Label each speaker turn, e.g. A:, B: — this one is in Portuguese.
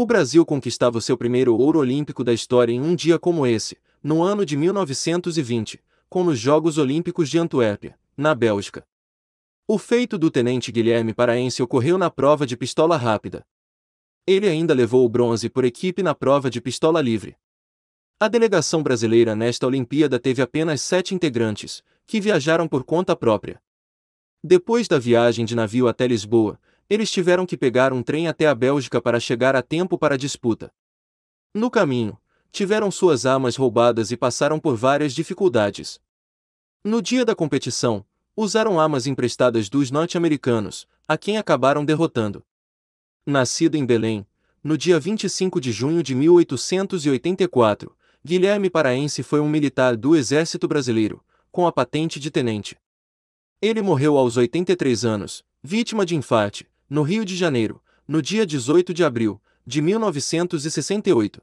A: O Brasil conquistava seu primeiro ouro olímpico da história em um dia como esse, no ano de 1920, com os Jogos Olímpicos de Antuérpia, na Bélgica. O feito do tenente Guilherme Paraense ocorreu na prova de pistola rápida. Ele ainda levou o bronze por equipe na prova de pistola livre. A delegação brasileira nesta Olimpíada teve apenas sete integrantes, que viajaram por conta própria. Depois da viagem de navio até Lisboa, eles tiveram que pegar um trem até a Bélgica para chegar a tempo para a disputa. No caminho, tiveram suas armas roubadas e passaram por várias dificuldades. No dia da competição, usaram armas emprestadas dos norte-americanos, a quem acabaram derrotando. Nascido em Belém, no dia 25 de junho de 1884, Guilherme Paraense foi um militar do Exército Brasileiro, com a patente de tenente. Ele morreu aos 83 anos, vítima de infarte, no Rio de Janeiro, no dia 18 de abril de 1968.